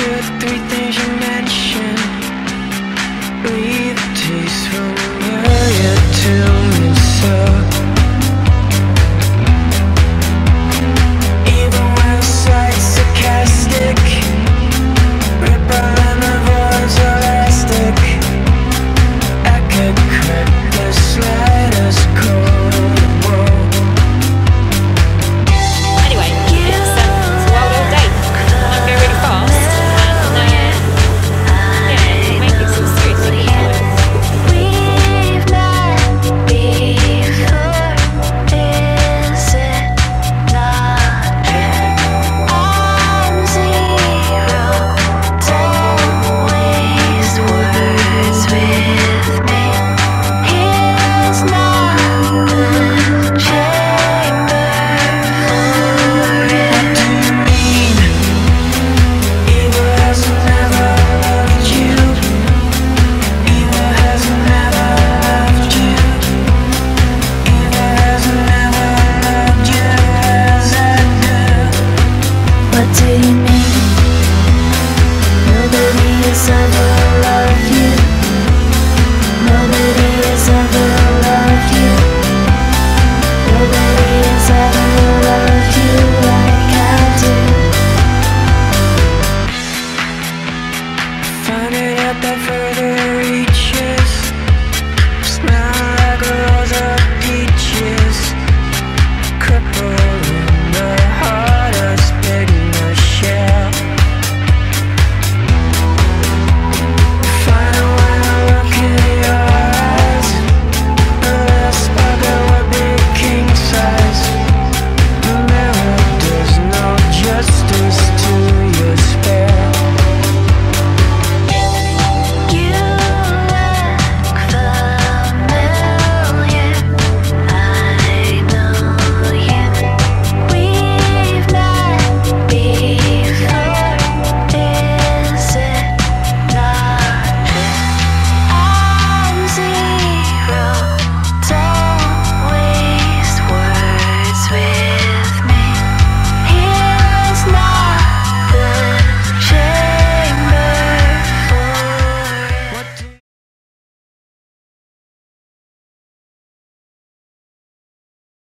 the three things you mentioned. Leave a taste from where you to deserve